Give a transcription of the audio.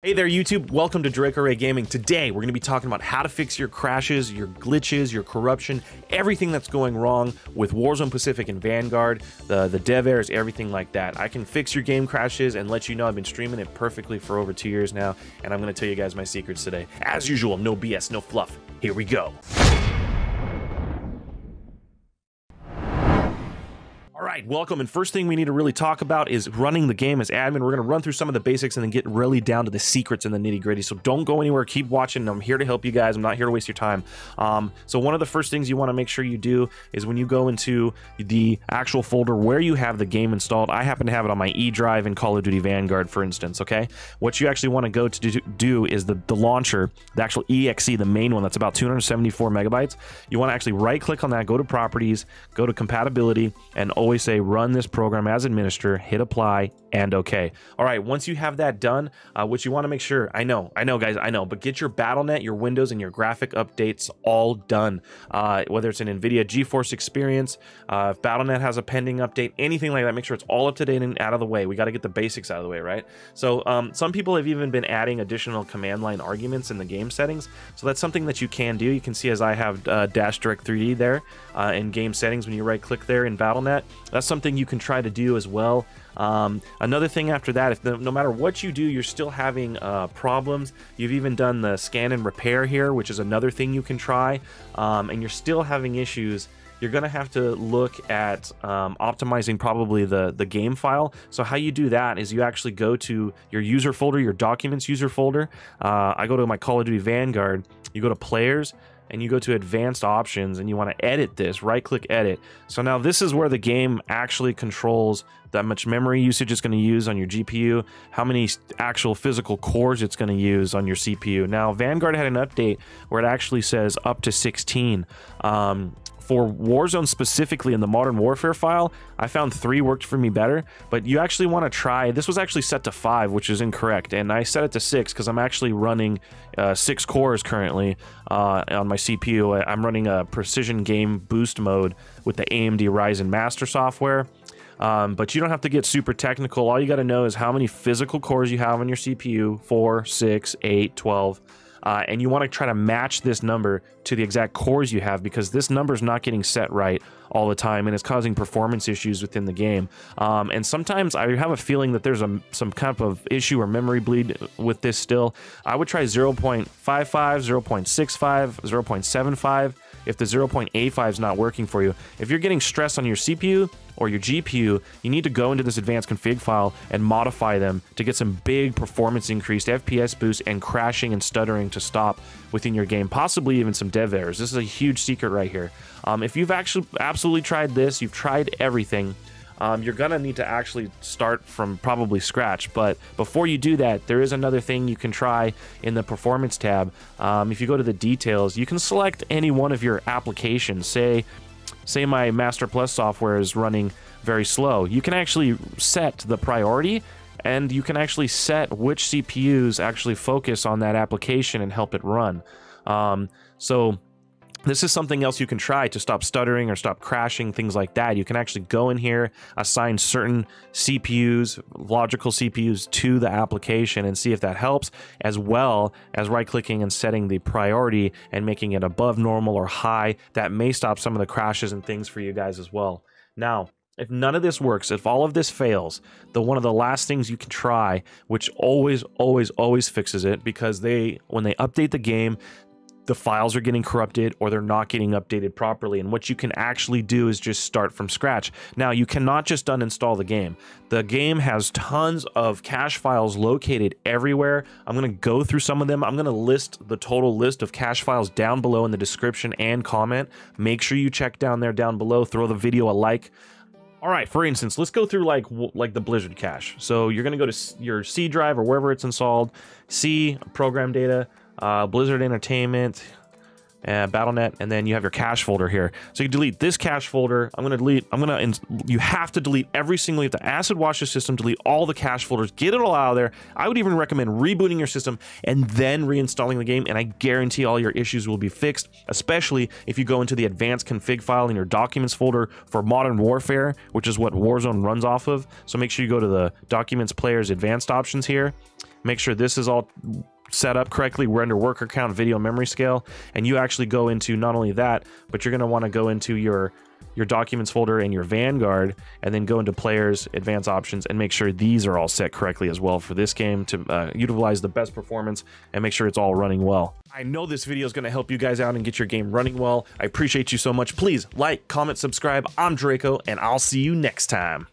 Hey there, YouTube. Welcome to Draco Ray Gaming. Today, we're going to be talking about how to fix your crashes, your glitches, your corruption, everything that's going wrong with Warzone Pacific and Vanguard, the, the dev errors, everything like that. I can fix your game crashes and let you know I've been streaming it perfectly for over two years now, and I'm going to tell you guys my secrets today. As usual, no BS, no fluff. Here we go. Right, welcome. And first thing we need to really talk about is running the game as admin. We're going to run through some of the basics and then get really down to the secrets and the nitty gritty. So don't go anywhere. Keep watching. I'm here to help you guys. I'm not here to waste your time. Um, so one of the first things you want to make sure you do is when you go into the actual folder where you have the game installed. I happen to have it on my E drive in Call of Duty Vanguard, for instance. Okay, what you actually want to go to do, is the the launcher, the actual exe, the main one that's about 274 megabytes. You want to actually right click on that, go to properties, go to compatibility, and always say run this program as administrator, hit apply, and okay. All right, once you have that done, uh, which you want to make sure, I know, I know, guys, I know, but get your BattleNet, your Windows, and your graphic updates all done. Uh, whether it's an NVIDIA GeForce experience, uh, if BattleNet has a pending update, anything like that, make sure it's all up to date and out of the way. We got to get the basics out of the way, right? So um, some people have even been adding additional command line arguments in the game settings. So that's something that you can do. You can see as I have uh, Dash Direct 3D there uh, in game settings when you right click there in BattleNet. That's something you can try to do as well. Um, another thing after that, if the, no matter what you do, you're still having uh, problems. You've even done the scan and repair here, which is another thing you can try, um, and you're still having issues you're to have to look at um, optimizing probably the, the game file. So how you do that is you actually go to your user folder, your documents user folder. Uh, I go to my Call of Duty Vanguard. You go to players and you go to advanced options and you want to edit this right click edit so now this is where the game actually controls that much memory usage it's going to use on your GPU how many actual physical cores it's going to use on your CPU now Vanguard had an update where it actually says up to 16 um, for Warzone specifically in the Modern Warfare file, I found three worked for me better, but you actually want to try, this was actually set to five, which is incorrect, and I set it to six because I'm actually running uh, six cores currently uh, on my CPU. I'm running a precision game boost mode with the AMD Ryzen Master software. Um, but you don't have to get super technical. All you got to know is how many physical cores you have on your CPU 4, 6, 8, 12 uh, and you want to try to match this number to the exact cores you have because this number is not getting set right all the time and it's causing performance issues within the game. Um, and sometimes I have a feeling that there's a, some kind of issue or memory bleed with this still. I would try 0.55, 0.65, 0.75 if the 0.85 is not working for you. If you're getting stress on your CPU, or your GPU, you need to go into this advanced config file and modify them to get some big performance increased FPS boost and crashing and stuttering to stop within your game, possibly even some dev errors. This is a huge secret right here. Um, if you've actually absolutely tried this, you've tried everything, um, you're gonna need to actually start from probably scratch. But before you do that, there is another thing you can try in the performance tab. Um, if you go to the details, you can select any one of your applications. Say say my Master Plus software is running very slow, you can actually set the priority and you can actually set which CPUs actually focus on that application and help it run. Um, so this is something else you can try to stop stuttering or stop crashing, things like that. You can actually go in here, assign certain CPUs, logical CPUs to the application and see if that helps, as well as right clicking and setting the priority and making it above normal or high. That may stop some of the crashes and things for you guys as well. Now, if none of this works, if all of this fails, the one of the last things you can try, which always, always, always fixes it, because they when they update the game, the files are getting corrupted or they're not getting updated properly. And what you can actually do is just start from scratch. Now, you cannot just uninstall the game. The game has tons of cache files located everywhere. I'm going to go through some of them. I'm going to list the total list of cache files down below in the description and comment. Make sure you check down there down below. Throw the video a like. All right, for instance, let's go through like like the Blizzard cache. So you're going to go to your C drive or wherever it's installed, C program data, uh, Blizzard Entertainment, uh, BattleNet, and then you have your cache folder here. So you delete this cache folder. I'm going to delete, I'm going to, you have to delete every single, you have to acid wash the system, delete all the cache folders, get it all out of there. I would even recommend rebooting your system and then reinstalling the game, and I guarantee all your issues will be fixed, especially if you go into the advanced config file in your documents folder for Modern Warfare, which is what Warzone runs off of. So make sure you go to the documents players advanced options here make sure this is all set up correctly. We're under worker count, video memory scale, and you actually go into not only that, but you're going to want to go into your your documents folder and your Vanguard, and then go into players, advanced options, and make sure these are all set correctly as well for this game to uh, utilize the best performance and make sure it's all running well. I know this video is going to help you guys out and get your game running well. I appreciate you so much. Please like, comment, subscribe. I'm Draco, and I'll see you next time.